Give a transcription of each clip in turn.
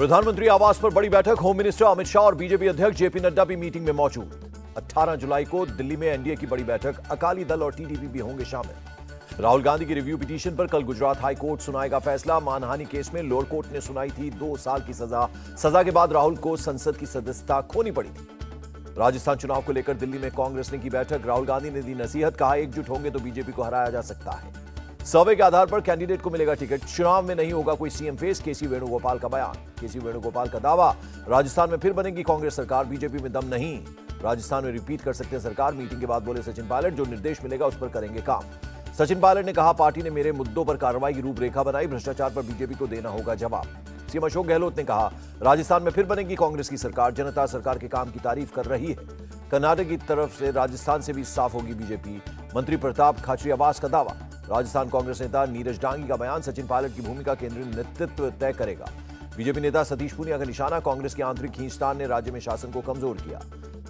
प्रधानमंत्री आवास पर बड़ी बैठक, होम मिनिस्टर अमित शाह और बीजेपी अध्यक्ष जेपी नड्डा भी मीटिंग में मौजूद। 18 जुलाई को दिल्ली में एनडीए की बड़ी बैठक, अकाली दल और टीडीपी भी होंगे शामिल। राहुल गांधी की रिव्यू पिटीशन पर कल गुजरात हाई कोर्ट सुनाएगा फैसला। मानहानि केस में लोअर कोर्ट ने सुनाई थी दो साल की सजा। सजा के बाद राहुल को संसद की सदस्यता खोनी पड़ी थी। राजस्थान चुनाव को लेकर दिल्ली में कांग्रेस ने की बैठक। राहुल गांधी ने दी नसीहत, कहा, एकजुट होंगे तो बीजेपी को हराया जा सकता है। सर्वे के आधार पर कैंडिडेट को मिलेगा टिकट। चुनाव में नहीं होगा कोई सीएम फेस, केसी वेणुगोपाल का बयान। केसी वेणुगोपाल का दावा। राजस्थान में फिर बनेगी कांग्रेस सरकार, बीजेपी में दम नहीं। राजस्थान में रिपीट कर सकते हैं सरकार। मीटिंग के बाद बोले सचिन पायलट, जो निर्देश मिलेगा उस पर करेंगे काम। सचिन पायलट ने कहा, पार्टी ने मेरे मुद्दों पर कार्रवाई की रूपरेखा बनाई, भ्रष्टाचार पर बीजेपी को देना होगा जवाब। सीएम अशोक गहलोत ने कहा, राजस्थान में फिर बनेगी कांग्रेस की सरकार। जनता सरकार के काम की तारीफ़ कर रही है। कर्नाटक की तरफ़ से राजस्थान से भी साफ़ होगी बीजेपी। मंत्री प्रताप खाचरियावास का दावा। राजस्थान कांग्रेस नेता नीरज डांगी का बयान, सचिन पायलट की भूमिका केंद्रीय नेतृत्व तय करेगा। बीजेपी नेता सतीश पूनिया का निशाना, कांग्रेस की आंतरिक खींचतान ने राज्य में शासन को कमज़ोर किया।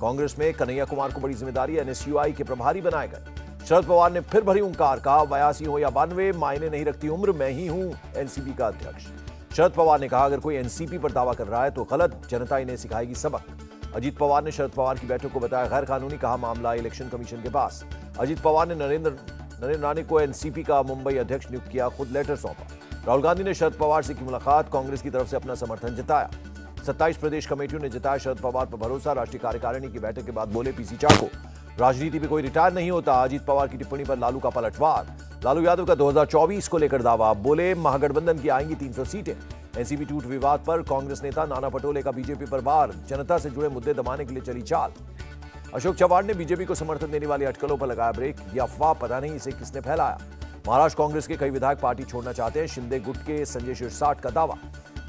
कांग्रेस में कन्हैया कुमार को बड़ी ज़िम्मेदारी, एनएसयूआई के प्रभारी बनाए गए। शरद पवार ने फिर भरी उंकार कहा बयासी हो या बानवे, मायने नहीं रखती उम्र, मैं ही हूँ, एनसीपी का अध्यक्ष। शरद पवार ने कहा, अगर कोई एनसीपी पर दावा कर रहा है तो गलत, जनता इन्हें सिखाएगी सबक। अजीत पवार ने शरद पवार की बैठक को बताया गैर कानूनी कहा मामला इलेक्शन कमीशन के पास। अजीत पवार ने नरेंद्र नरेंद्र राणे को एनसीपी का मुंबई अध्यक्ष नियुक्त किया, खुद लेटर सौंपा। राहुल गांधी ने शरद पवार से की मुलाकात, कांग्रेस की तरफ़ से अपना समर्थन जताया। सत्ताईस प्रदेश कमेटियों ने जताया शरद पवार पर भरोसा, राष्ट्रीय कार्यकारिणी की बैठक के बाद बोले पीसी चाको। राजनीति में कोई रिटायर नहीं होता, अजीत पवार की टिप्पणी पर लालू का पलटवार। लालू यादव का 2024 को लेकर दावा, बोले महागठबंधन की आएँगी 300 सीटें। एनसीपी टूट विवाद पर कांग्रेस नेता नाना पटोले का बीजेपी पर वार, जनता से जुड़े मुद्दे दबाने के लिए चली चाल। अशोक चव्हाण ने बीजेपी को समर्थन देने वाली अटकलों पर लगाया ब्रेक। ये अफवाह, पता नहीं इसे किसने फैलाया। महाराष्ट्र कांग्रेस के कई विधायक पार्टी छोड़ना चाहते हैं, शिंदे गुट के संजय शिरसाट का दावा।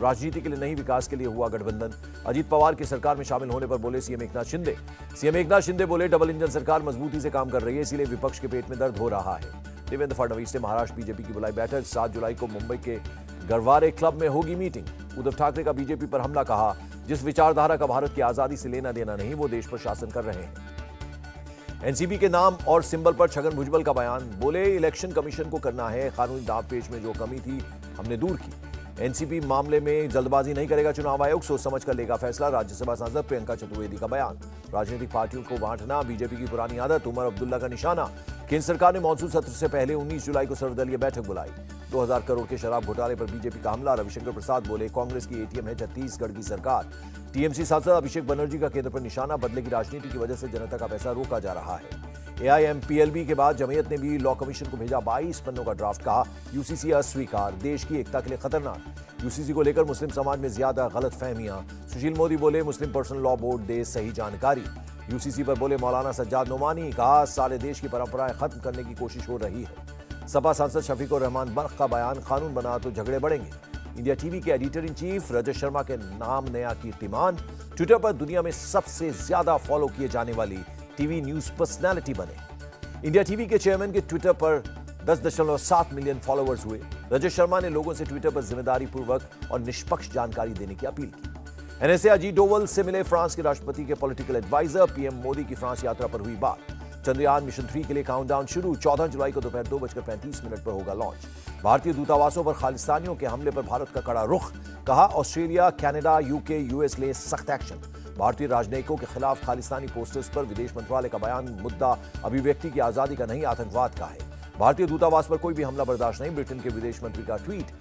राजनीति के लिए नहीं, विकास के लिए हुआ गठबंधन। अजीत पवार की सरकार में शामिल होने पर बोले सीएम एकनाथ शिंदे। सीएम एकनाथ शिंदे बोले, डबल इंजन सरकार मजबूती से काम कर रही है, इसलिए विपक्ष के पेट में दर्द हो रहा है। देवेंद्र फडणवीस ने महाराष्ट्र बीजेपी की बुलाई बैठक। सात जुलाई को मुंबई के गरवारे क्लब में होगी मीटिंग। उद्धव ठाकरे का बीजेपी पर हमला, कहा जिस विचारधारा का भारत की आज़ादी से लेना देना नहीं, वो देश पर शासन कर रहे हैं। एनसीबी के नाम और सिंबल पर छगन भुजबल का बयान, बोले, इलेक्शन कमीशन को करना है, कानूनी दाव पेश में जो कमी थी, हमने दूर की। एनसीपी मामले में जल्दबाजी नहीं करेगा चुनाव आयोग, सोच समझ कर लेगा फैसला, राज्यसभा सांसद प्रियंका चतुर्वेदी का बयान। राजनीतिक पार्टियों को बांटना, बीजेपी की पुरानी आदत, उमर अब्दुल्ला का निशाना। केंद्र सरकार ने मानसून सत्र से पहले 19 जुलाई को सर्वदलीय बैठक बुलाई। 2000 करोड़ के शराब घोटाले पर बीजेपी का हमला। रविशंकर प्रसाद बोले, कांग्रेस की एटीएम है छत्तीसगढ़ की सरकार। टीएमसी सांसद अभिषेक बनर्जी का केंद्र पर निशाना बदले की राजनीति की वजह से जनता का पैसा रोका जा रहा है। एआईएमपीएलबी के बाद जमीयत ने भी लॉ कमीशन को भेजा 22 पन्नों का ड्राफ्ट, कहा यूसीसी अस्वीकार, देश की एकता के लिए खतरनाक। यूसीसी को लेकर मुस्लिम समाज में ज़्यादा गलत फहमियाँ सुशील मोदी बोले, मुस्लिम पर्सनल लॉ बोर्ड दे सही जानकारी। यूसीसी पर बोले, मौलाना सज्जाद नोमानी, कहा, सारे देश की परंपराएँ खत्म करने की कोशिश हो रही है। सपा सांसद शफीक रहमान बर्क का बयान, कानून बना तो झगड़े बढ़ेंगे। इंडिया टीवी के editor in chief Rajat Sharma के नाम नया कीर्तिमान। ट्विटर पर दुनिया में सबसे ज़्यादा फॉलो किए जाने वाली टीवी न्यूज़ पर्सनैलिटी बने। इंडिया टीवी के चेयरमैन के ट्विटर पर दस दशमलव सात मिलियन फॉलोअर्स हुए। रजत शर्मा ने लोगों से ट्विटर पर ज़िम्मेदारी पूर्वक और निष्पक्ष जानकारी देने की अपील की। एनएसए अजीत डोवल से मिले फ्रांस के राष्ट्रपति के पॉलिटिकल एडवाइजर, पीएम मोदी की फ्रांस यात्रा पर हुई बात। चंद्रयान मिशन थ्री के लिए काउंटडाउन शुरू। चौदह जुलाई को दोपहर दो बजकर पैंतीस मिनट पर होगा लॉन्च भारतीय दूतावासों पर खालिस्तानियों के हमले पर भारत का कड़ा रुख, कहा ऑस्ट्रेलिया, कनाडा यूके यूएस ले सख्त एक्शन भारतीय राजनयिकों के खिलाफ खालिस्तानी पोस्टर्स पर विदेश मंत्रालय का बयान, मुद्दा अभिव्यक्ति की आज़ादी का नहीं आतंकवाद का है। भारतीय दूतावास पर कोई भी हमला बर्दाश्त नहीं, ब्रिटेन के विदेश मंत्री का ट्वीट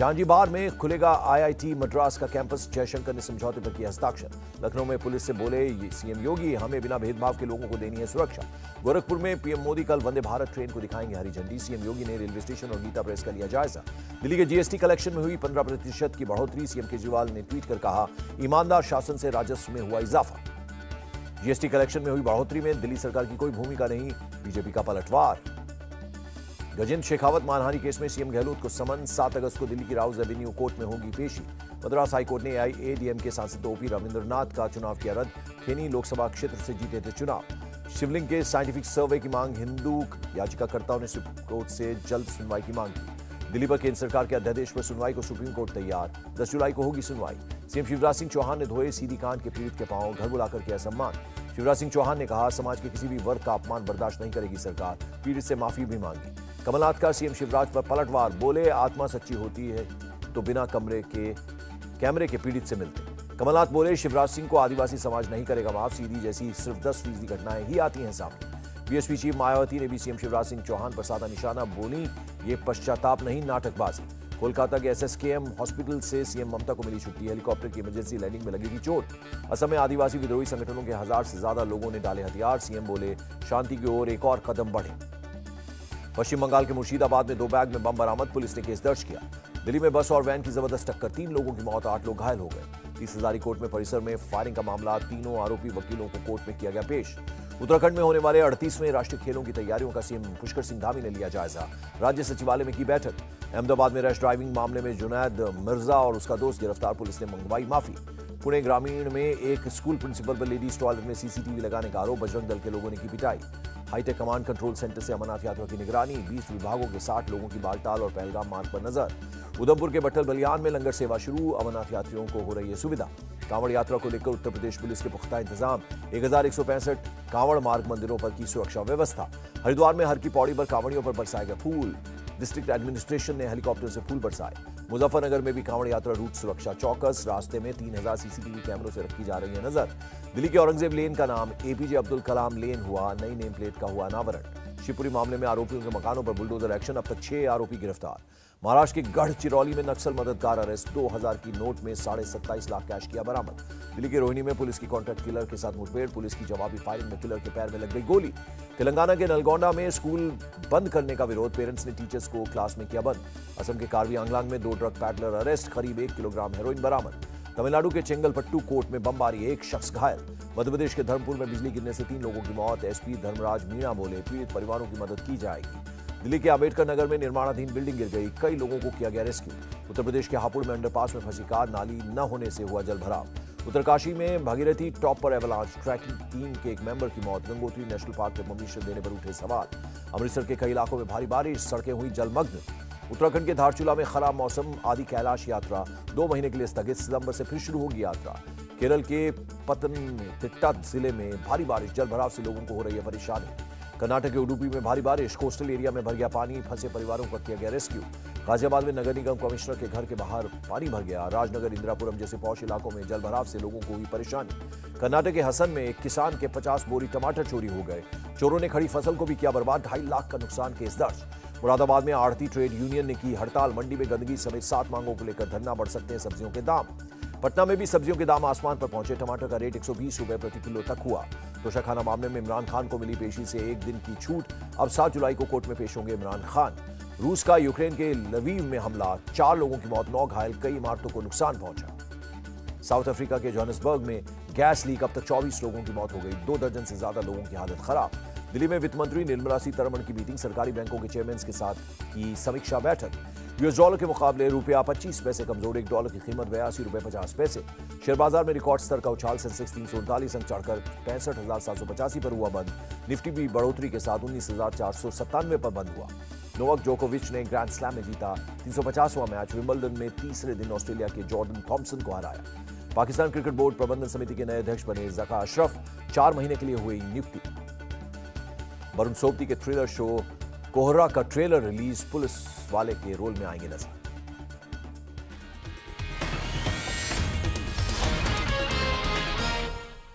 जांजीबार में खुलेगा आईआईटी मद्रास का कैंपस। जयशंकर ने समझौते पर किया हस्ताक्षर। लखनऊ में पुलिस से बोले सीएम योगी, हमें बिना भेदभाव के लोगों को देनी है सुरक्षा। गोरखपुर में पीएम मोदी कल वंदे भारत ट्रेन को दिखाएँगे हरी झंडी। सीएम योगी ने रेलवे स्टेशन और गीता प्रेस का लिया जायजा। दिल्ली के जीएसटी कलेक्शन में हुई पंद्रह प्रतिशत की बढ़ोतरी, सीएम केजरीवाल ने ट्वीट कर कहा, ईमानदार शासन से राजस्व में हुआ इजाफा। जीएसटी कलेक्शन में हुई बढ़ोतरी में दिल्ली सरकार की कोई भूमिका नहीं, बीजेपी का पलटवार। गजेंद्र शेखावत मानहानि केस में सीएम गहलोत को समन, सात अगस्त को दिल्ली की राउज एवेन्यू कोर्ट में होगी पेशी। मद्रास हाईकोर्ट ने एआईएडीएम के सांसद ओपी रविंद्रनाथ का चुनाव किया रद्द, खेनी लोकसभा क्षेत्र से जीते थे चुनाव। शिवलिंग के साइंटिफिक सर्वे की मांग, हिंदू याचिकाकर्ताओं ने सुप्रीम कोर्ट से जल्द सुनवाई की मांग की। दिल्ली पर केंद्र सरकार के अध्यादेश पर सुनवाई को सुप्रीम कोर्ट तैयार, दस जुलाई को होगी सुनवाई। सीएम शिवराज सिंह चौहान ने धोए सीधी कांड के पीड़ित के पाँव घर बुलाकर किया सम्मान। शिवराज सिंह चौहान ने कहा, समाज के किसी भी वर्ग का अपमान बर्दाश्त नहीं करेगी सरकार, पीड़ित से माफ़ी भी मांगी। कमलनाथ का सीएम शिवराज पर पलटवार, बोले, आत्मा सच्ची होती है तो बिना कमरे के, कैमरे के पीड़ित से मिलते कमलनाथ बोले, शिवराज सिंह को आदिवासी समाज नहीं करेगा माफ़ सीधी जैसी सिर्फ़ दस फ़ीसदी घटनाएँ ही आती हैं सामने। बीएसपी चीफ मायावती ने भी सीएम शिवराज सिंह चौहान पर साधा निशाना बोली, ये पश्चाताप नहीं, नाटकबाजी। कोलकाता के एसएसकेएम हॉस्पिटल से सीएम ममता को मिली छुट्टी, हेलीकॉप्टर की इमरजेंसी लैंडिंग में लगेगी चोट। असम में आदिवासी विद्रोही संगठनों के हज़ार से ज़्यादा लोगों ने डाले हथियार, सीएम बोले, शांति की ओर एक और कदम बढ़े। पश्चिम बंगाल के मुर्शिदाबाद में दो बैग में बम बरामद, पुलिस ने केस दर्ज किया। दिल्ली में बस और वैन की ज़बरदस्त टक्कर, तीन लोगों की मौत, आठ लोग घायल हो गए। तीस हजारी कोर्ट में परिसर में फायरिंग का मामला, तीनों आरोपी वकीलों को कोर्ट में किया गया पेश। उत्तराखंड में होने वाले अड़तीसवें राष्ट्रीय खेलों की तैयारियों का सीएम पुष्कर सिंह धामी ने लिया जायजा। राज्य सचिवालय में की बैठक। अहमदाबाद में रैश ड्राइविंग मामले में जुनैद मिर्ज़ा और उसका दोस्त गिरफ़्तार, पुलिस ने मंगवाई माफ़ी। पुणे ग्रामीण में एक स्कूल प्रिंसिपल पर लेडीज़ टॉयलेट में सीसीटीवी लगाने का आरोप, बजरंग दल के लोगों ने की पिटाई। हाईटेक कमांड कंट्रोल सेंटर से अमरनाथ यात्रा की निगरानी, बीस विभागों के साठ लोगों की बालटाल और पहलगाम मार्ग पर नज़र। उधमपुर के बटल बलियान में लंगर सेवा शुरू, अमरनाथ यात्रियों को हो रही है सुविधा। कांवड़ यात्रा को लेकर उत्तर प्रदेश पुलिस के पुख्ता इंतज़ाम। एक हज़ार एक सौ पैंसठ कांवड़ मार्ग मंदिरों पर की सुरक्षा व्यवस्था। हरिद्वार में हर की पौड़ी पर कांवड़ियों पर बरसाए गए फूल। डिस्ट्रिक्ट एडमिनिस्ट्रेशन ने हेलीकॉप्टर से फूल बरसाए। मुजफ्फरनगर में भी कांवड़ यात्रा रूट सुरक्षा चौकस, रास्ते में तीन हज़ार सीसीटीवी कैमरों से रखी जा रही है नज़र। दिल्ली के औरंगज़ेब लेन का नाम, एपीजे अब्दुल कलाम लेन हुआ, नई नेम प्लेट का हुआ अनावरण। शिवपुरी मामले में आरोपियों के मकानों पर बुलडोजर एक्शन। अब तक छह आरोपी गिरफ़्तार। महाराष्ट्र के गढ़ चिरौली में नक्सल मददगार अरेस्ट। 2000 की नोट में साढ़े सत्ताईस लाख कैश किया बरामद। दिल्ली के रोहिणी में पुलिस की कॉन्ट्रैक्ट किलर के साथ मुठभेड़। पुलिस की जवाबी फायरिंग में किलर के पैर में लग गई गोली। तेलंगाना के नलगोंडा में स्कूल बंद करने का विरोध। पेरेंट्स ने टीचर्स को क्लास में किया बंद। असम के कार्बी आंगलांग में दो ड्रग पैडलर अरेस्ट। करीब एक किलोग्राम हेरोइन बरामद। तमिलनाडु के चेंगलपट्टू कोर्ट में बमबारी एक शख्स घायल। मध्यप्रदेश के धर्मपुर में बिजली गिरने से तीन लोगों की मौत। एसपी धर्मराज मीणा बोले, पीड़ित परिवारों की मदद की जाएगी। दिल्ली के अंबेडकर नगर में निर्माणाधीन बिल्डिंग गिर गई। कई लोगों को किया गया रेस्क्यू। उत्तर प्रदेश के हापुड़ में अंडरपास में फंसी कार, नाली न होने से हुआ जल उत्तरकाशी में भगीरथी टॉप पर एवलांच। ट्रैकिंग टीम के एक मेंबर की मौत। गंगोत्री नेशनल पार्क में परमिशन देने पर उठे सवाल। अमृतसर के कई इलाकों में भारी बारिश, सड़कें हुई जलमग्न। उत्तराखंड के धारचूला में खराब मौसम आदि कैलाश यात्रा। दो महीने के लिए स्थगित, सितंबर से फिर शुरू होगी यात्रा। केरल के पतनतिट्टा ज़िले में भारी बारिश जल भराव से लोगों को हो रही है परेशानी। कर्नाटक के उडुपी में भारी बारिश, कोस्टल एरिया में भर गया पानी, फंसे परिवारों का किया गया रेस्क्यू। गाजियाबाद में नगर निगम कमिश्नर के घर के बाहर पानी भर गया। राजनगर, इंदिरापुरम जैसे पौष इलाकों में जल भराव से लोगों को हुई परेशानी। कर्नाटक के हसन में एक किसान के 50 बोरी टमाटर चोरी हो गए। चोरों ने खड़ी फ़सल को भी किया बर्बाद, ढाई लाख का नुकसान केस दर्ज। मुरादाबाद में आड़ती ट्रेड यूनियन ने की हड़ताल। मंडी में गंदगी समेत सात मांगों को लेकर धरना बढ़ सकते हैं सब्जियों के दाम। पटना में भी सब्जियों के दाम आसमान पर पहुँचे। टमाटर का रेट एक रुपए प्रति किलो तक हुआ। तोशाखाना मामले में इमरान खान को मिली पेशी से एक दिन की छूट। अब सात जुलाई को कोर्ट में पेश होंगे इमरान खान। रूस का यूक्रेन के लवीव में हमला। चार लोगों की मौत, नौ घायल, कई इमारतों को नुकसान पहुँचा। साउथ अफ्रीका के जोहान्सबर्ग में गैस लीक। अब तक 24 लोगों की मौत हो गई। दो दर्जन से ज़्यादा लोगों की हालत खराब। दिल्ली में वित्त मंत्री निर्मला सीतारमण की मीटिंग, सरकारी बैंकों के चेयरमैन के साथ की समीक्षा बैठक। यूएस डॉलर के मुकाबले रुपया पच्चीस पैसे कमज़ोर, एक डॉलर की कीमत बयासी रुपए पचास पैसे। शेयर बाज़ार में रिकॉर्ड स्तर का उछाल सेंसेक्स तीन सौ उनतालीस, अंक चढ़कर पैंसठ हज़ार सात सौ पचासी पर हुआ बंद। निफ्टी भी बढ़ोतरी के साथ उन्नीस हज़ार चार सौ सत्तानवे पर बंद हुआ। नोवक जोकोविच ने ग्रैंड स्लैम में जीता तीन सौ पचासवां मैच। विम्बलडन में तीसरे दिन ऑस्ट्रेलिया के जॉर्डन थॉम्सन को हराया। पाकिस्तान क्रिकेट बोर्ड प्रबंधन समिति के नए अध्यक्ष बने जका अशरफ। चार महीने के लिए हुई नियुक्ति। वरुण सोपती के थ्रिलर शो कोहरा का ट्रेलर रिलीज़ पुलिस वाले के रोल में आएँगे नज़र।